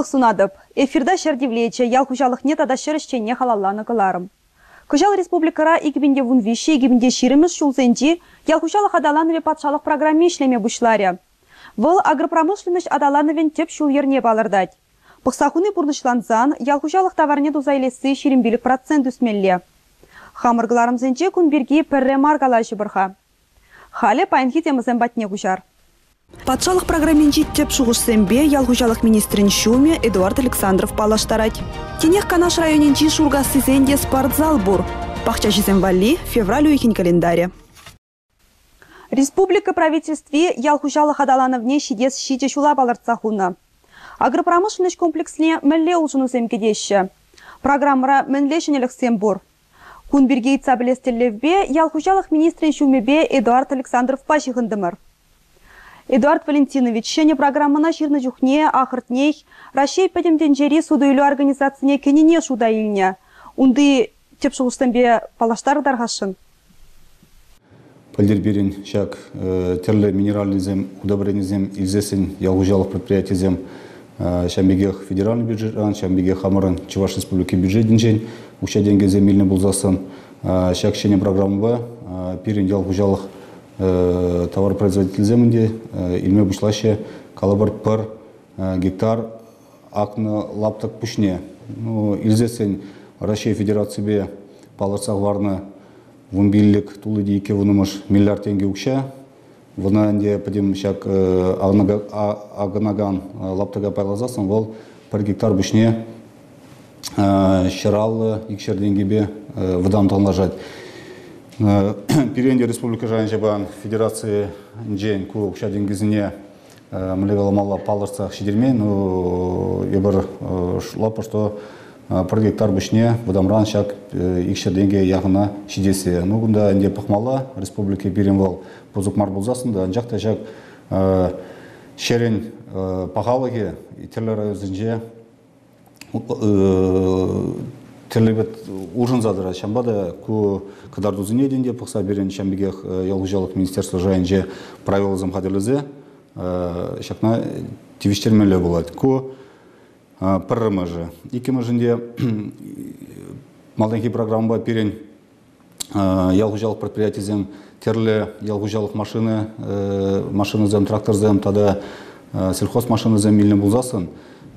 Тывлық сунадып, эфирда шәрдевлече, ял хужалық нет ада шәрішчене халалланы кыларым. Кыжал республикара игибинде вунвиши, игибинде шириміз шулзенди, ял хужалық адаланове патшалық программе ишлеме бушларе. Выл агропромышленность адалановен теп шул ерне балырдать. Пықсахуны бұрнышланзан, ял хужалық товарне дузайлесі ширимбилік процент үсмелле. Хамыргыларымзенче күн бірге пірре маргалашы бұрха. Халі пайынхи темізен батне кушар. Патшалық программен життеп шуғышсембе ялғужалық министрін шуме Эдуард Александров палаштарать. Тенех Канаш районен жи шурға сізенде спортзал бұр. Пахча жизем вали февраль уйхин календаре. Республика правительстве ялғужалық адалановне шидес шиде шула балыртса хуна. Агропромышленность комплексне мәлле ұлжыну земгедеші. Программара мәнлешінелік сембур. Кун бергейтса білестелевбе ялғужалық министрін шумебе Эдуард Александров пашығындымыр. Эдуард Валентинович, шене программына ширны жүхне, ахыртней, Рашей пәдемден жері судойлу организацияне кенене шуда илне. Унды теп бе палаштар дарғашын. Пәлдер берін шак терлі минеральный зем, удобрение зем, илзесін ялғужалық предприятие зем, шамбегех федеральный бюджет, шамбегех хамырын Чуваш республики бюджет денжен, ұша денге земельні бұлзасын, шак шене программы ба, пирин ялғужалық Э, товаропроизводитель земінде э, илме бушлаще калабар пар э, гектар акны лаптак пушне. Ну, илзесен Россия Федерации бе палырсақ варны вунбиллик тулы дейке вунымыш миллиард тенге укша. Вона энде падим шак агынаган лаптага пайлазасын, вол пар гектар бушне шыралы икшер бе выдан тонлажать. Пиренде Республика Жайын Жабан Федерации Нжен ку ұқша денгізіне млегаламала палырса шидермен, ебір шлапа, что бір гектар бішне бұдамран шак икшер денге яғына шидесе. Ну, күнда әнде пақмала Республика Пиренвал бұзық мар болзасын, да жақта жак шерен пағалығы терлер өзінже терлебет ужин задыра шамбада ку кадарду зинедин де пықса берен шамбегех ялгужалық министерство жайынже правила замхадерлізе шакна тивиштермеле болады ку пыррымы же икимы жінде малденки программа перен ялгужалық предприятиезем терле ялгужалық машины машинызем тракторзем тада сельхоз машинызем илне булзасын.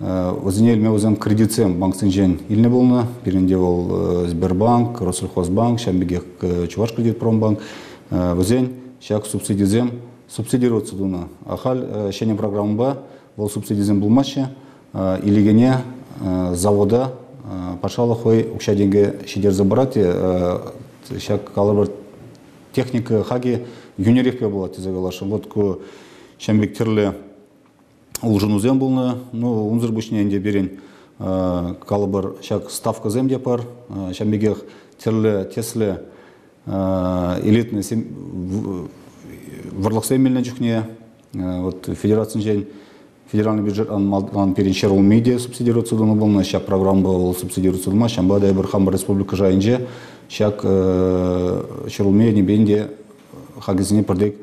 Өзіне илме өзім кредитсем банктен жен илне болны биринде ол сбербанк россельхозбанк шамбегек чуваш кредит промбанк. Өзен шак субсидизем субсидировать судуна ахал шене программа ол субсидизем булмаще илигене завода пашалы хой укша денге шидер забрати шак калыбыр техника хаги юнеревпе болады тезагалашы вот ку шамбек тирле улжынузем булны ну унзыр бушненде берен калыбыр шак ставка земде пар шамбегех терле тесле элитный варлық семельне жүхне вот федерация жен федеральный бюджет ан перен шерул медиа субсидируется дуну болна шак программа бол субсидируется дума шамба да бір хамбар республика жайынже шак шерул медиа бенде хагизине пырдек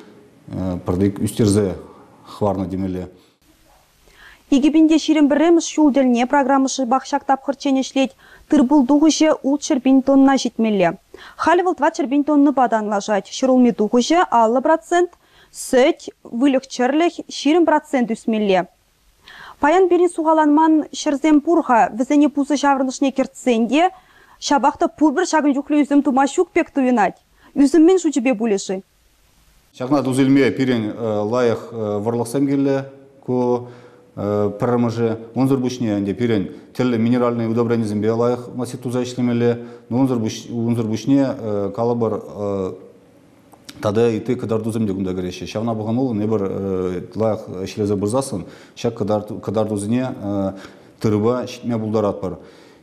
пырдек үстерзе хварна демеле. Егебінде ширен біреміз шулділіне программышы бақшақ тапқыр ченешлет, тырбыл дұғыжы ұл чырбин тонна жетмелі. Халивыл 2 чырбин тонны бадан лажать, шырулме дұғыжы 6 процент, сөт, вылық чырлық ширен процент үсмелі. Паян берін суғаланман шырзем пұрға візіне пузы жаврынышне кертсенде, шабақты пұрбір шағын жүхлі үзім тума шук пек туынат. Үзіммен жүжібе бұлышы. Шағна дұзілме пирен лайық варлықсам келі, ко піріміжі, онзыр бұшне әнде пирен тілі минеральный удобренизм биолайық масит туза ишлемелі, онзыр бұшне калабыр тады иты кадар дузым дегунда греше. Шавна бұған ол, не бір лайық ішлезе бұрзасын, шак кадар дузыне тырыба шитме бұлдарат бар.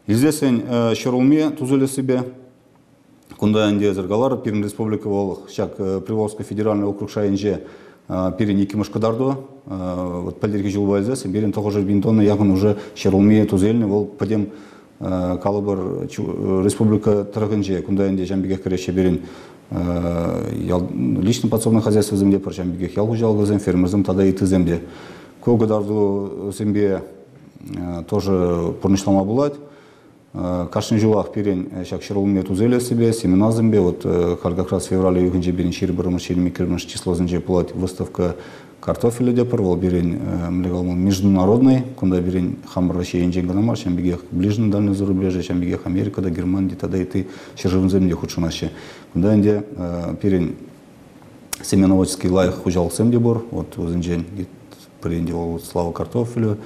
Илзесен шырулме тузылы себе, Кунда әнде зіргалар, Пирин Республика ол, шак Приволжский федеральный округ шайынже пирин екі мышкадарду вот пәлдерге жыл байлзасы берин тоғыз жүз бин тонна яғын уже шерулме тузельны ол падем калыбыр республика тыргынже кунда энде жамбиге кереше берин личный подсобное хозяйство земде пар жамбиге ялгу жалгызем фермерзем тада и тыземде көгодарду зембе э, тоже пурнышлама булать. Кашын жулах пирен шак шырылме тузеле себе, семиназымбе, вот как раз феврале югенже бирин шир біріміш, шир микірміш число зінже булать выставка картофеля депар, ол бирен международный, кунда бирен хамбар шейін женганамар, чем бигех ближний дальний зарубежье, чем бигех Америкада, Германия, тогда и ты шыржым земле худшунаще. Кунда инде пирен семеноводский лайх хужал сем дебор, вот узенжен приндил слава картофелю,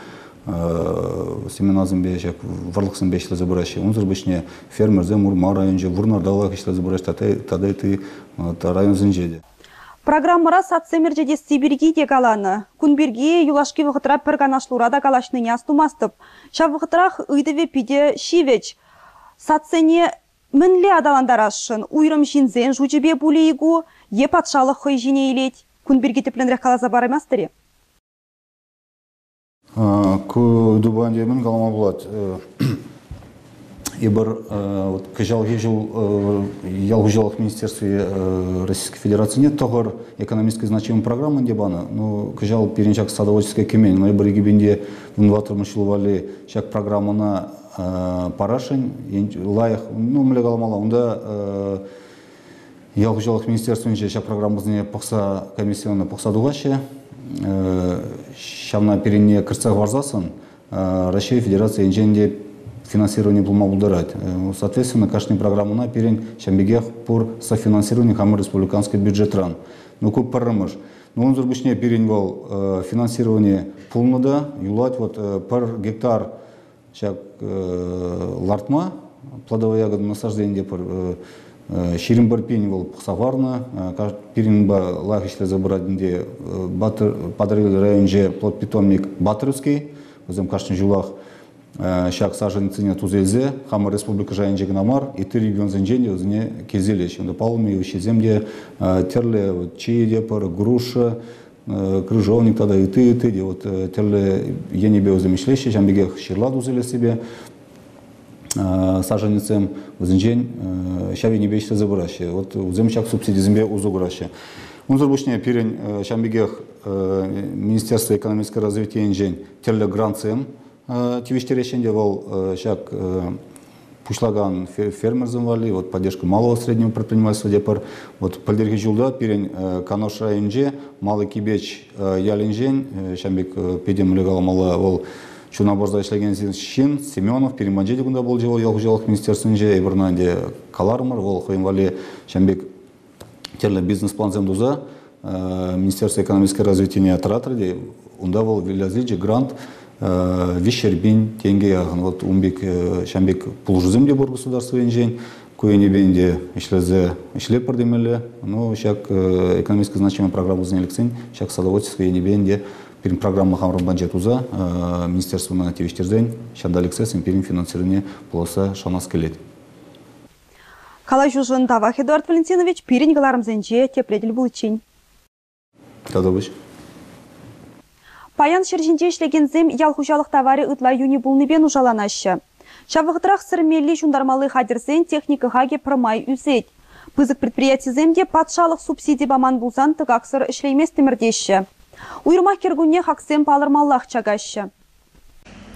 семена зембе жак варлык зембе ишле забыращи унзыр бишне фермер зем урма районже вурнардалак ишле забыращ тады ты район зенжеде Программара сатсемерджеде Сибирги де каланы. Кунберги юлашки вғытра перганашлура да калашны не астумастып. Ша вғытрах ыйдыве пиде шивеч. Сатсене мінле адаландарашын. Уйрым жинзен жучебе булейгу, е патшалық хой жине илет. Кунберги тепленрек калаза барамастыре. ку дубанде мен галама булат ибір вот кыжалги жыл ялгужалых министерстве Российской Федерации нет тогор экономически значимой программы дебана ну кыжал перенчак садоводческая кемен но ибір егибинде вунватыр мышылвали чак программына парашын лайық ну мле галамала онда ялгужалых министерстве чак программызне пықса комиссионна пықса дугаще шамна перене кырсак варзасын Россия Федерация инженде финансирование булма булдырать. Соответственно, каждая программана перен шамбегех пор софинансирование хамы республиканский бюджетран. Ну, куп парамыш. Но он зарбышне перен был финансирование пулнада, юлать вот пар гектар шак лартма, плодовое ягодное насаждение пар ширин бар пени бол саварна пирин ба лахишле забырадинде батыр падрыл районже плод питомник батырский өзем кашын жулах шак саженцыне тузелзе хама республика жайынже гнамар и ты регион зенженде өзіне кезелеш онда палми ущеземде терле чиде пар груша крыжовник тогда и ты и ты вот терле енебе өзем ишлеше жамбеге ширла тузеле себе саженецем өзінжен шави не бешті забыраще. Вот узем чак субсидии зембе узуграще. Он зарбушне пирен шамбегех Министерство экономического развития инжен теле гранцем тивиштерешенде вол шак пушлаган фермерзым вали, вот поддержка малого среднего предпринимательства депар, вот пальдерги жулда пирен канош районже малый кибеч ялинжен шамбек педем легал мала вол Чунаборда ишлеген шин Семенов переманжеди кунда бол жол ялгужалык министерствен же эбирнанде калармар ол хоймвали шамбек теле бизнес план земдуза Министерство экономического развития операторде унда бол вилязлиджи грант вишербин тенге ягын вот умбек шамбек пулжузым де бор государство инжен куенебенде ишлезе ишлеп демеле но шак экономически значимая программа заняликсин шак садоводчество енебенде Перим программа хамрымбан жетуза министерство манативиштерден шандалексе перим финансирование полоса шанас келет. Калай жужын Тавах Эдуард Валентинович пирень галарымзенче тепледель булчень. Тадабыч. Паян шержинче ишлегензем ял хужалық товары ытла юни булныбен ужаланашы. Шавықтырақ сырмелли шундармалы хадерсен техника хаге пырмай үзет. Пызык предприятиземде патшалық субсидий баман булсан тыгаксыр ішлеймес темірдеші. Уйырмақ кергунне хаксем палырмаллах чагашы.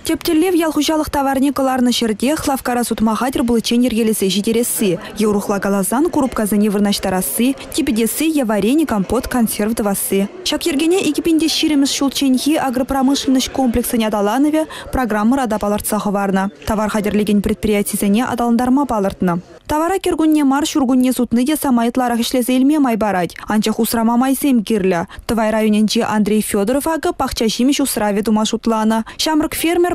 Тептеллев ялхужалық товарне кыларны шерде хлавкара сутмахатер булычен ергелесі жидересі. Еурухла галазан курупказыне вырнаштарасы, типедесі яварени компот консерв давасы. Шак ергене экипинде ширеміз шулченхи агропромышленность комплексыне адаланове программы рада палартсахы варна. Товар хадерлеген предприятизене адалындарма палыртны. Тавара кергунне мар шургунне сутны де самайтларах ишлезе илме майбарать. Анча хусрама майсем кирлі. Тывай районенче Андрей Федоров ага пахчашимеш усраве думашутлана. Шамрык фермер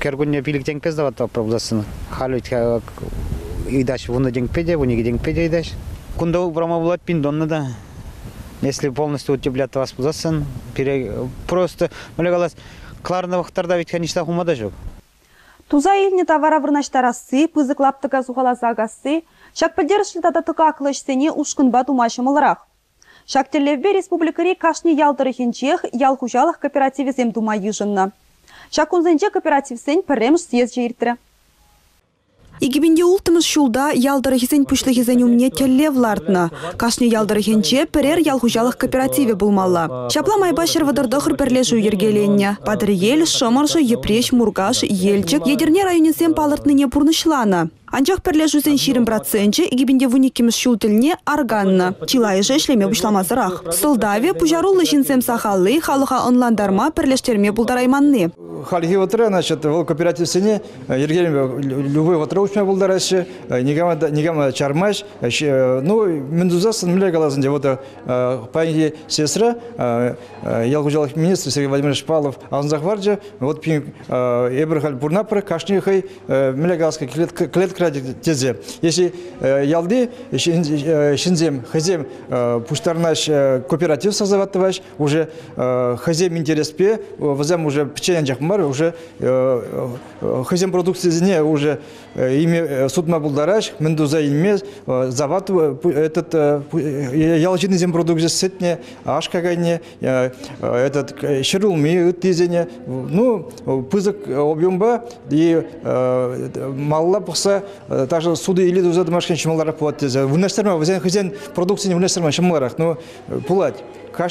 кергунне пилик теңк пез дават пробласын халит идаш вуна деньг педе вуниги деньг педе идаш кунда убрама блать пиндонна да. Если полностью утеплят вас буласын просто мөлегалас кларны вақтарда ведь конечно хумада жоқ Туза илне товара вырнаштарасы, пызык лаптыга сухаласа агасы, шак пілдерішлі тада тұқа ақылышсене ұшқынба тумашымылырақ. Шак телевбе республикари кашни ялдырыхенчех ял хужалық кооперативізем тума южынна. Шак унзенче кооперативсен пірремш съезд жейртірі. Игибинде ултымыз шулда ялдырыхизен пүшлихизен умне телле влартна. Кашне ялдырыхенче перер ялхужалық кооперативе булмалла. Шапла майбашыр вадырдохыр перлежу ергеленне. Падыр ел, шымыржы, епреш, мургаш, елчик, едерне районесен палыртныне пурнышлана. Анчах перлежузен ширим процентче игибинде вуникиміз шултілне арганна. Чилайыжы шлеме бұшламазырақ. Сылдаве пужарулы жинсем сахаллы халыға онландарма перлештерме булдарайманны. Халихи ватра, значит, в кооператив сене, ергелем любой ватра учма булдарашы, нигама нигама чармаш, ну, мендузасын миле галазынде, вот паянги сестра, ялгужалых министр Сергей Владимирович Павлов, Анзахварджа, вот пин Эбрахаль Бурнапр, Кашни хай, миле галаска клет демократик тезе. Еші ялды шинзем, хызем пуштарнаш кооператив сазаваттываш, уже хызем интереспе, возьмем уже печенен жақмар, уже хызем продукциясіне уже ими судма булдараш, міндуза име, зават э, этот э, э, ялжины зем продукция сетне, ашкагайне, этот шырылми, тезене, ну, пызык объемба и малла пықса также суды или хозяин продукции не ну пулать.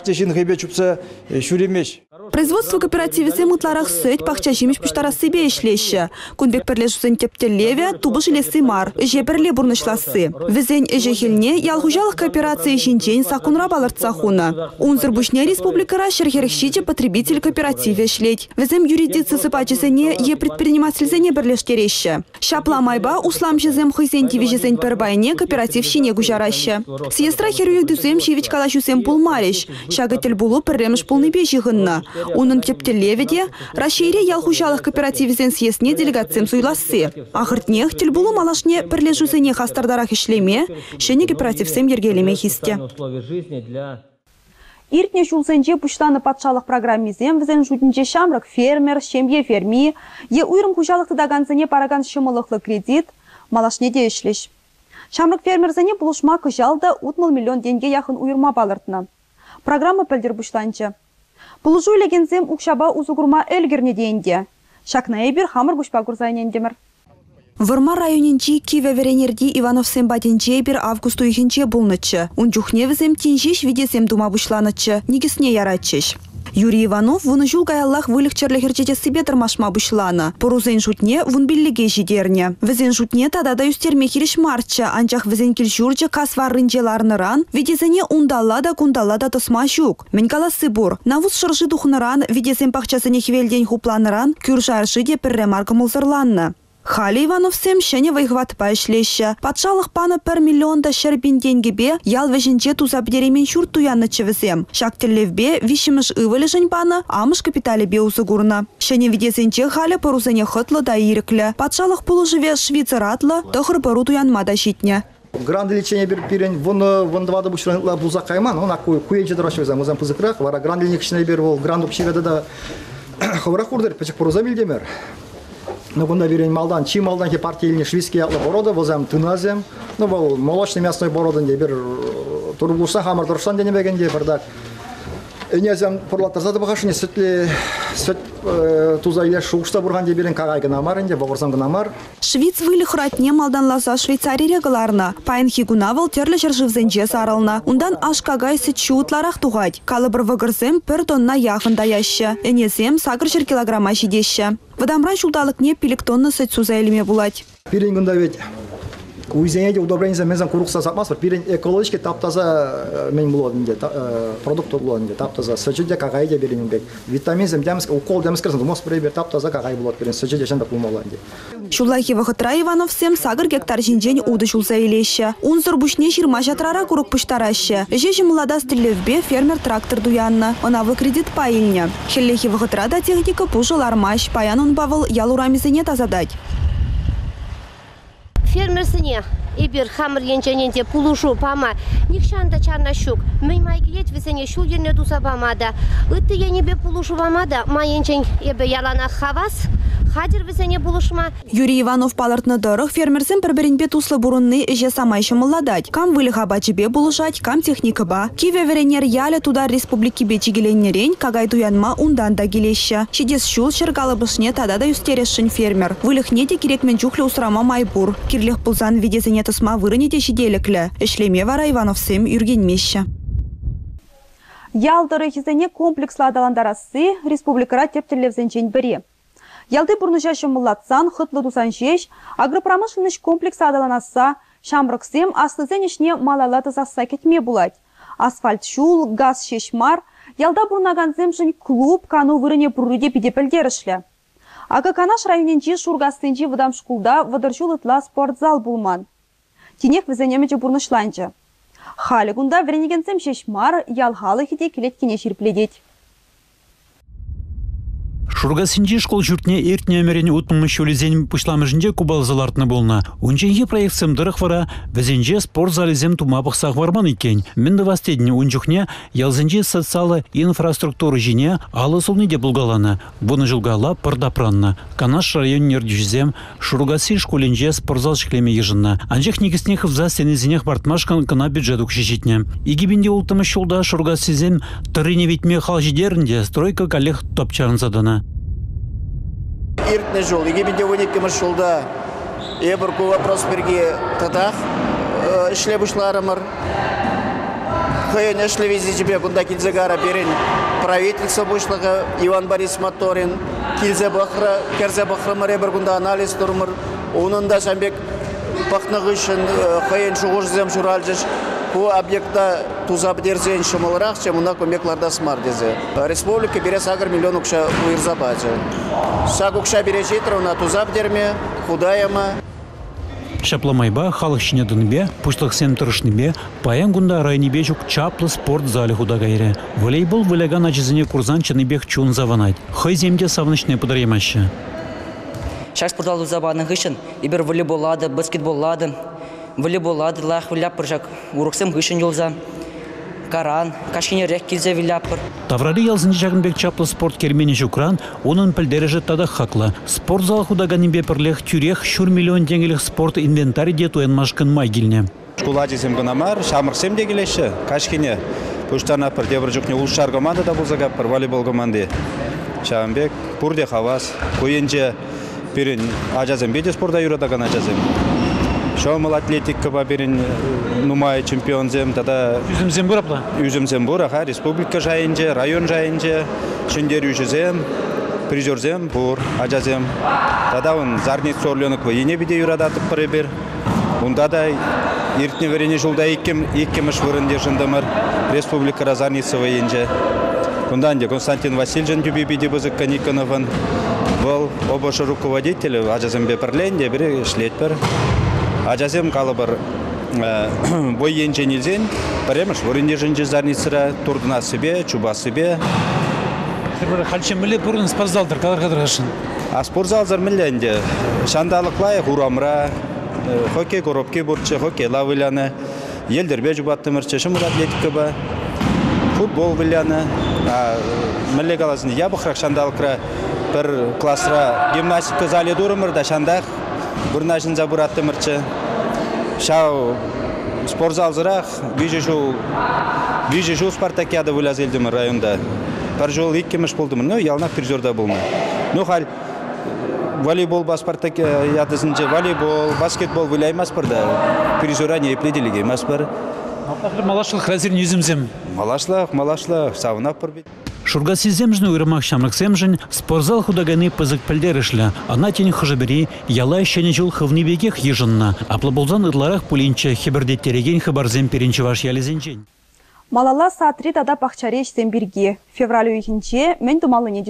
Жин хебе чупса шуремеш Производство кооперативе мытларах сет пахча жимеш пуштара себе ишлеші. Кунбек перлешусен тептелеве тубы жилесы мар, же перле бурнышласы. Везен эже хилне ялгужалық кооперации жинчен сакунра балыртса хуна. Унзыр бушне республикара шерхерхшиче потребитель кооперативе шлеть. Везем юридицы сыпачесене е предпринимательзене берлештереші. Шапла майба услам жезем хызен тивижезен пербайне кооператив шине гужараще. Сестра херуек дузем шевич калашусем пулмареш. Шагатель булу перремеш пулны бежігынна. Унын тептелеведе Рашире ялхушалық кооперативізен съесне делегациям суйласы. Ахыртнех тілбулу малашне пірлежузене хастардарах ішлеме, шене кооперативсем ергелеме хисте. Иртне жулсенже пуштаны патшалық программизем візен жудінже шамрық фермер, шемье ферми, е уйрым хужалықты даганзыне параган шымылықлы кредит, малашне де ішлеш. Шамрық фермерзіне бұлышма күжалда 30 миллион денге яқын уйырма балыртны. Программа пілдер бұштанчы. Пулжу легензем укшаба узугурма элгерне дейінде. Шакна эбир хамыр бушпа гурзайнендемір. Вырма районинчи киве веренерди Иванов сембатинче бир августу ихинче булнычы. Унчухне візем тинжиш видесем дума бушланычы. Нигісне яратчыш. Юрий Иванов вуны жул гаяллах вылых черлехерчете себе тырмашма бушлана. Порузен жутне вун биллиге жидерне. Візен жутне тада да юстерме хириш марча, анчах візен килшурча кас варрынчеларныран, видезене ундалла да кундалла да тосма жук. Менкала сыбур. Навуз шыржы духныран, видезен пахчасыне хивелден хупланыран, кюршаршы де пірре марка мулзырланны. Хали Иванов сем шене вайхват пайшлеща. Патшалық паны пір миллионда шербин денгебе ял вежінче тузабдеремен шурт туянны чевізем. Шактеллевбе вишіміш ывылы паны амыш капитали бе узыгурна. Шене видесенче халі порузене хытлы да иреклі. Патшалық пулы живе швейцаратлы, тохыр пару туянма да житне. Гранды лечение бир пирен вон вон два да бушран ла буза кайман он акой куенче дорашо за музам пузыкрак вара гранды лекшне бир вол гранду пчеведа да хавра курдер печек поруза билдемер ну бунда бирен малдан чи малдан ке партийный швейский атлы борода возам тыназем ну молочный мясной бородын де бир турбуса хамыр дұрсан денебегенде бірдак Энезем пырлаттырса бахашыне сөтле сөт туза иле шугушта бурган де берен кагай гына мар инде богорсам гына мар. Швиц вылы хратне малдан ласа Швейцария регаларна. Пайн хигунавал терле жыржывзенче сарылна. Ундан аш кагай сыт чутларах тугать. Калыбыр вăгырсем пір тонна яхында яща. Энесем сакыр жер килограмма жидеща. Вадамран шулдалыкне пилик тонна сыт суза элеме булать. Гында ведь Уйзене де удобрение менен курукса сатмас бир экологически таптаза мен болот инде продукт болот инде таптаза сочуде кагай де берин бек витамин зем демс укол демс керсен мос бир таптаза кагай болот берин сочуде шанда пулмола инде Шулайхи вахытра Иванов сем сагыр гектар жинжен уды шулса илеща. Унзыр бушне ширма жатрара курук пуштараща. Жежі млада стілевбе фермер трактор дуянна. Онавы кредит пайыльня. Хеллехи вахытра да техника пужыл армаш. Паян он бавыл ялурамизене тазадать. Фермерсіне эбир хамыр енчененде пулушу пама никшанда чарна щук. Мый май клеть весене шу ерне туса памада. Ытты енебе пулушу памада май енчен эбе ялана хавас? Хадер весене булышма. Юрий Иванов палыртны дырых фермерсен бір-бірінбе туслы бұрынны іже. Кам вылыға бачыбе булышать, кам техника ба. Киве веренер яле тудар республики бечигеленнерен кагай туянма ундан да келеші. Шедес шул шыргалы бышне тада да юстерешшін фермер. Вылыхне де керекмен жүхлі усрама майбур. Кирлех пулзан видезене тысма вырыне де шиделіклі. Ішлеме вара Иванов сем юргенмеші. Ялдыры хизене комплекслы адаландарасы республикара тептерлевзенчен бірі. Ялды бұрнышашы мұллатсан, хытлы тусан жеш, агропромышленность комплексы адаланаса, шамрықсем аслызен ішне малалаты засса кетме булать. Асфальт шул, газ шешмар, ялда бұрнаганзем жын клуб, кану вырыне бұрыде пидепілдерішлі. Ага канаш районенчи шургастынчи выдам шкулда выдырчул ытла спортзал булман. Тинех візенемече бұрнышланчы. Халі күнда вренегенсем шешмар, ялхалы хиде келет кене ширпледеть. Шургасинчи школ жүртне эртне өмерен утмы шөлезен пышламыжынде кубалзалартны болна. Унченхи проектсем дырых вара, візенже спорт залезем тума бұқсақ варман екен. Мінді вастедіне унчухне ялзенже социалы инфраструктуры жине алы солны де бұлгаланы. Бұны жылгала пырдапранна. Канаш район нердюжзем Шургаси школенже спортзал шклеме ежынна. Анжех негіснех вза сенезінех бартмашкан кына бюджет укшешетне. Игибинде ултымы шулда Шургасизем тырыне ветме хал жидерінде стройка коллег топчарын задана. Иртне жол. Егеменде 12 жылда ебір вопрос берге татах ішлеп ұшларымыр. Хойын ішлі визитебе бұнда келзе гара берін правительство бұшлығы Иван Борис Моторин келзе бақыры, керзе бақырымыр ебір бұнда анализ тұрмыр. Оның да жәмбек бақнығы үшін хойын шуғырзем журалжыш. Ку объекта тузап дерзен шымылырақ, чем уна көмекларда смар дезе. Республика бере сагыр миллион укша уйырза бачы. Саг укша бере жетіріна тузап дерме, худаяма. Шапламайба халық шине дынбе, пушлық сен тұрышныбе, паян гунда райнебе жүк чаплы спорт залі худа гайре. Волейбол выляган ачызыне курзан чыныбех чун заванать. Хай земде савнычне подаремаще. Шаш спортзал забаны гышын, ибер волейболлады, баскетболлады, волейболлады, лах виляп пыржак, уроксем гышын юлза. Каран, кашкине рек килзе. Таврали ялзынчы жагынбек чаплы спорт кермени жүкран, onun пілдережі тада хақлы. Спорт зал худаганымбе пірлех тюрех шур миллион теңгелік спорт инвентарь де туен машкын майгилне. школа десем гынамар шамырсем де келеші кашкине пуштана пір дебір жүкне улшар команда да болса гаппыр волейбол команды шамбек пурде хавас көйенже пирин ажазем беде спорта юрадаган ажазем шомыл атлетика ба пирин нумай чемпионзем тада Үзімзен бұрапла. үзімзем бураха республика жайынже район жайынже шендер үжізем призерзем бур ажазем тада он зарнец орленок ба ене биде юрадатып пыры бер Унда да иртне верене жылда иккем иккемыш вырынде жындымыр. Республика разарницева енже. Ундан де Константин Васильевич Дюбиби Бузык Каниконовын. Был обошы руководитель ажазым бепірленде бірі шлетпір. Ажазым калыбыр бой енже нельзен, паремыш вырынде жынже зарницера турдына себе, чуба себе. Халчен мілі бұрын спортзалдар калар кадыр ғашын. А спортзал милленде шандалыклай хурамра, э, хоккей коробки бурчы, хоккей лавыляны, елдербе жубаттымырчы, шымыр атлетика ба, футбол виляны, а милле каласын я бахрак шандалыкра бір классра гимнастика зале дурымыр да шандах бурнашын забураттымырчы. Шау спортзал зырах, бижи жол бижи жол спартакиада вылазелдімір районда. Бір жол иккеміш болдымыр, ну ялнақ призерда болмай. Ну хал волейбол ба спартакиадасынче волейбол, баскетбол вылаймас бір да призера не емас бір. Малашылық разерін үзімзем. Малашлах, малашлах, савынап бір бет. Шургасизем жны уйрымах шамрыксем жын спортзал худаганы пызык пілдерішлі. Ана тень хыжыбери яла шәне жыл хывны бегех ежынна. Аплаболзан ытларах пулинче хибірдеттереген хыбарзем перенче ваш ялезенчен. Малала сатри тада пахчаре ішсен бірге. Февраль үйхінче мен думалы не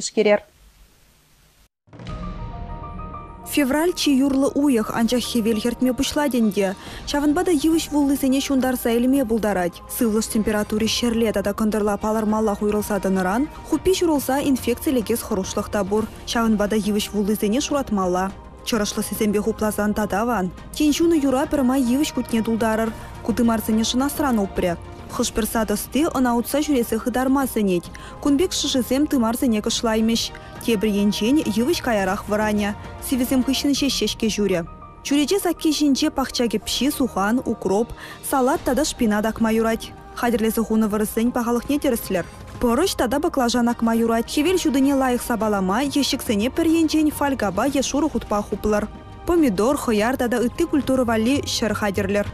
Февраль чи юрлы уйық анчах хевел хертме пышладенде. Шавынбада йывыш вуллысене шундарса илме булдарать. Сывлыш температуре шерле тада кындырла палармалла хуйрылса дыныран, хупи шурылса инфекциялегес хорушлық табур. Шавынбада йывыш вуллысене шуратмалла. Чырышлы сесембе хуплазан тадаван. Теншуны юра пірма йывыш кутне дулдарыр. Кутымарсене шынасран оппре. Хышперса досты она утса жүресі хыдарма сенет. Кунбек шышызем тымар сене кышлаймеш. Тебір енчен йывыш каярах вараня. Сивізем хышынше шешке жүре. Чуреже сакки жинче пахчаге пши, сухан, укроп, салат тада шпинат акма юрать. Хадірлесі хуны вырысень пағалықне теріслер. Порыш тада баклажан акма юрать. Хевел жудыне лайық сабалама, ешіксене пір енчен фальгаба ешуры хутпа хуплар. Помидор, хояр тада ытты культура валли шыр хадерлер.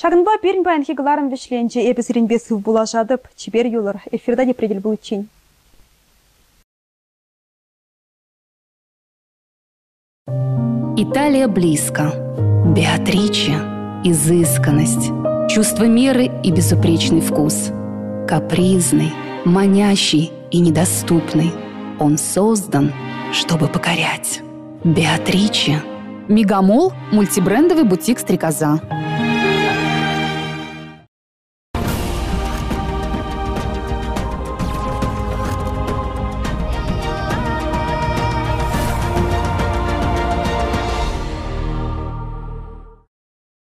Шагынба перін баян хегаларым вешленче эписірін бесі була жадып, чибер юлар, эфирда не предель был чинь. Италия близко. Беатриче – изысканность. Чувство меры и безупречный вкус. Капризный, манящий и недоступный. Он создан, чтобы покорять. Беатриче. Мегамол – мультибрендовый бутик «Стрекоза».